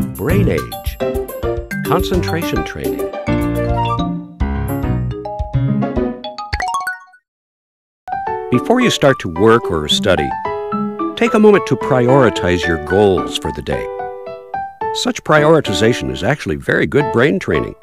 Brain Age. Concentration training. Before you start to work or study, take a moment to prioritize your goals for the day. Such prioritization is actually very good brain training.